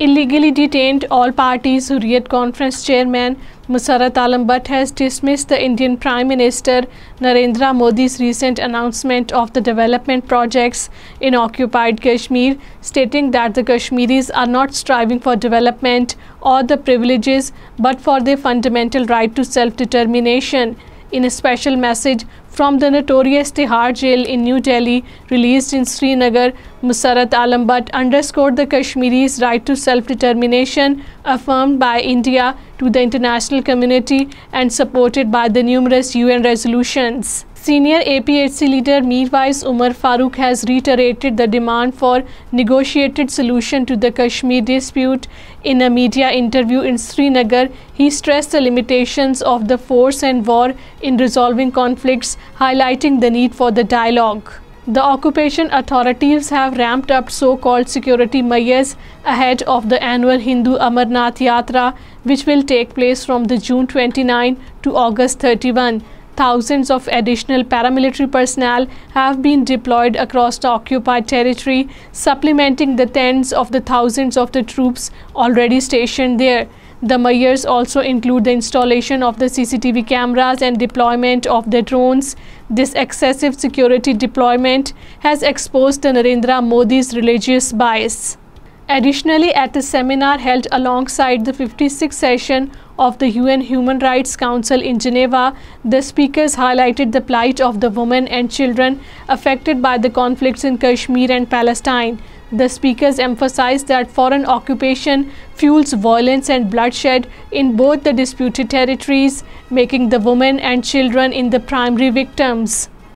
illegally detained all parties Hurriyat Conference chairman Musarrat Alam Butt has dismissed the Indian Prime Minister Narendra Modi's recent announcement of the development projects in occupied Kashmir, stating that the Kashmiris are not striving for development or the privileges but for their fundamental right to self determination. In a special message from the notorious Tihar jail in New Delhi, released in Srinagar, Musarat Alam Butt underscored the Kashmiris' right to self-determination affirmed by India to the international community and supported by the numerous UN resolutions. Senior APHC leader Mirwaiz Umar Farooq has reiterated the demand for negotiated solution to the Kashmir dispute. In a media interview in Srinagar, he stressed the limitations of the force and war in resolving conflicts, highlighting the need for the dialogue. The occupation authorities have ramped up so-called security measures ahead of the annual Hindu Amarnath Yatra, which will take place from the June 29 to August 31. Thousands of additional paramilitary personnel have been deployed across the occupied territory, supplementing the tens of the thousands of the troops already stationed there. The measures also include the installation of the CCTV cameras and deployment of the drones. This excessive security deployment has exposed the Narendra Modi's religious bias. Additionally, at a seminar held alongside the 56th session of the UN Human Rights Council in Geneva, the speakers highlighted the plight of the women and children affected by the conflicts in Kashmir and Palestine. The speakers emphasized that foreign occupation fuels violence and bloodshed in both the disputed territories, making the women and children in the primary victims.